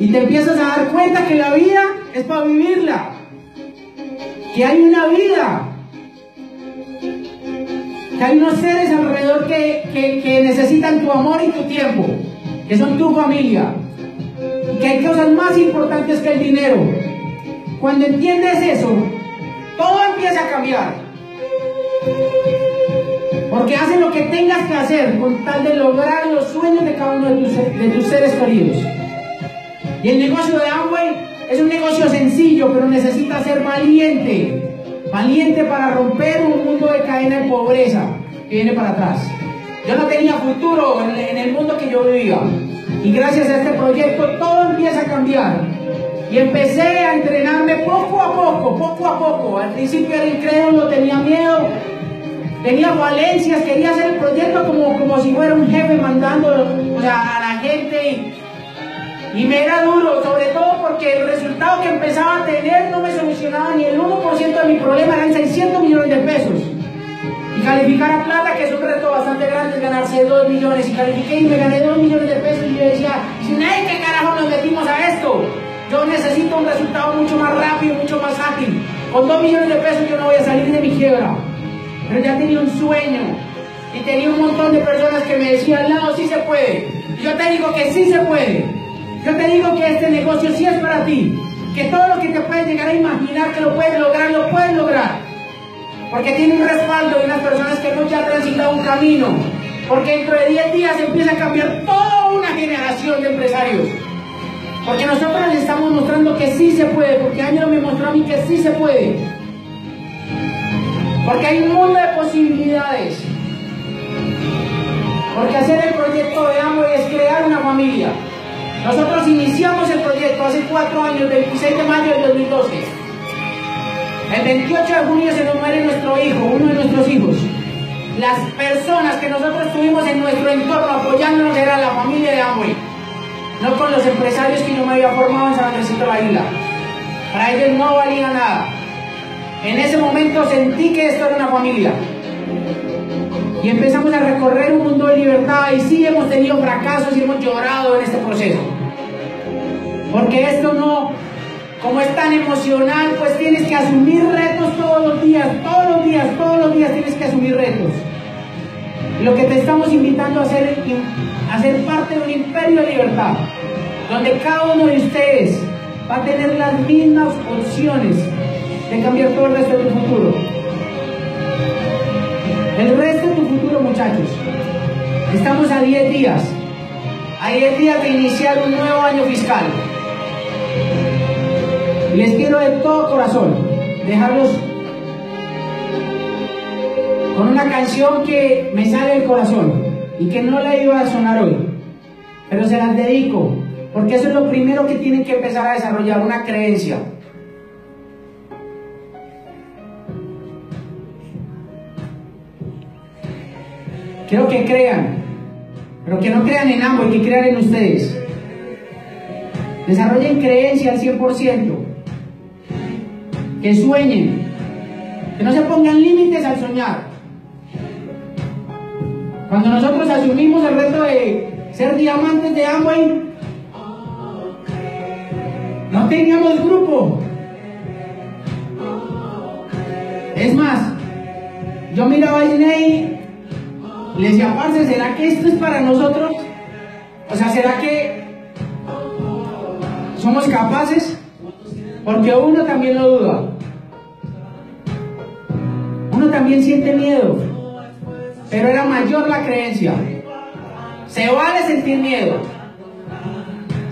Y te empiezas a dar cuenta que la vida es para vivirla. Que hay una vida. Que hay unos seres alrededor que, que necesitan tu amor y tu tiempo. Que son tu familia. Y que hay cosas más importantes que el dinero. Cuando entiendes eso, todo empieza a cambiar. Porque haces lo que tengas que hacer con tal de lograr los sueños de cada uno de tus, de tus seres queridos. Y el negocio de Amway es un negocio sencillo, pero necesita ser valiente. Valiente para romper un mundo de cadena de pobreza que viene para atrás. Yo no tenía futuro en el mundo que yo vivía. Y gracias a este proyecto todo empieza a cambiar. Y empecé a entrenarme poco a poco, poco a poco. Al principio era incrédulo, tenía miedo, tenía valencias, quería hacer el proyecto como, como si fuera un jefe mandando a la gente. Y, me era duro, sobre todo porque el resultado que empezaba a tener no me solucionaba ni el 1% de mi problema, eran 600 millones de pesos. Y calificar a plata, que es un reto bastante grande, ganarse 2 millones. Y califiqué y me gané 2 millones de pesos. Y yo decía, si nadie, ¿qué carajo nos metimos a esto? Yo necesito un resultado mucho más rápido, mucho más ágil. Con 2 millones de pesos yo no voy a salir de mi quiebra. Pero ya tenía un sueño. Y tenía un montón de personas que me decían, no, sí se puede. Y yo te digo que sí se puede. Yo te digo que este negocio sí es para ti. Que todo lo que te puedes llegar a imaginar que lo puedes lograr, lo puedes lograr. Porque tiene un respaldo de unas personas que ya han transitado un camino. Porque dentro de 10 días empieza a cambiar toda una generación de empresarios. Porque nosotros les estamos mostrando que sí se puede, porque Ángelo me mostró a mí que sí se puede. Porque hay un mundo de posibilidades. Porque hacer el proyecto de Amway es crear una familia. Nosotros iniciamos el proyecto hace cuatro años, el 26 de mayo del 2012. El 28 de junio se nos muere nuestro hijo, uno de nuestros hijos. Las personas que nosotros tuvimos en nuestro entorno apoyándonos eran la familia de Amway no con los empresarios que yo me había formado en San Andresito de la Isla. Para ellos no valía nada. En ese momento sentí que esto era una familia. Y empezamos a recorrer un mundo de libertad y sí hemos tenido fracasos y hemos llorado en este proceso. Porque esto no, como es tan emocional, pues tienes que asumir retos todos los días, todos los días, todos los días tienes que asumir retos. Lo que te estamos invitando a hacer a ser parte de un imperio de libertad, donde cada uno de ustedes va a tener las mismas opciones de cambiar todo el resto de tu futuro. El resto de tu futuro, muchachos. Estamos a 10 días. A 10 días de iniciar un nuevo año fiscal. Les quiero de todo corazón dejarlos con una canción que me sale del corazón y que no la iba a sonar hoy, pero se las dedico, porque eso es lo primero que tienen que empezar a desarrollar, una creencia. Quiero que crean, pero que no crean en ambos, que crean en ustedes. Desarrollen creencia al 100%. Que sueñen. Que no se pongan límites al soñar. Cuando nosotros asumimos el reto de ser diamantes de Amway, no teníamos grupo. Es más, yo miraba a Disney, le decía, parce, ¿será que esto es para nosotros? O sea, ¿será que somos capaces? Porque uno también lo duda. Uno también siente miedo pero era mayor la creencia. Se vale sentir miedo.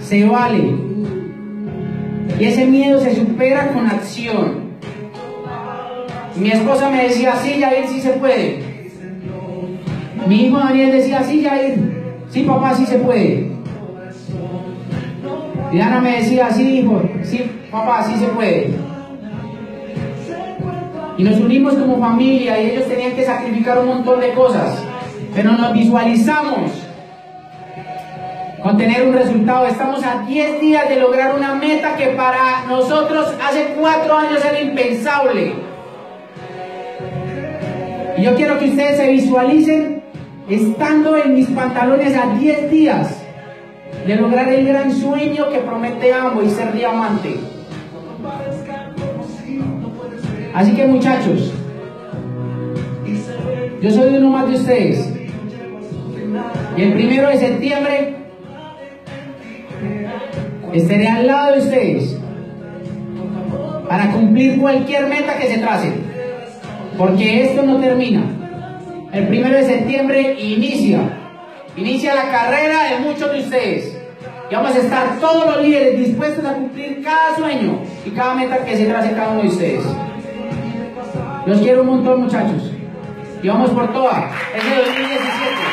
Se vale. Y ese miedo se supera con acción. Mi esposa me decía, sí, Jair, sí se puede. Mi hijo Daniel decía, sí, Jair, sí, papá, sí se puede. Diana me decía, sí, hijo, sí, papá, sí se puede. Y nos unimos como familia y ellos tenían que sacrificar un montón de cosas. Pero nos visualizamos con tener un resultado. Estamos a 10 días de lograr una meta que para nosotros hace 4 años era impensable. Y yo quiero que ustedes se visualicen estando en mis pantalones a 10 días de lograr el gran sueño que promete y ser diamante. Así que muchachos, yo soy uno más de ustedes. Y el primero de septiembre estaré al lado de ustedes para cumplir cualquier meta que se trace. Porque esto no termina. El primero de septiembre inicia. Inicia la carrera de muchos de ustedes. Y vamos a estar todos los líderes dispuestos a cumplir cada sueño y cada meta que se trace cada uno de ustedes. Los quiero un montón, muchachos. Y vamos por todas. Es 2017.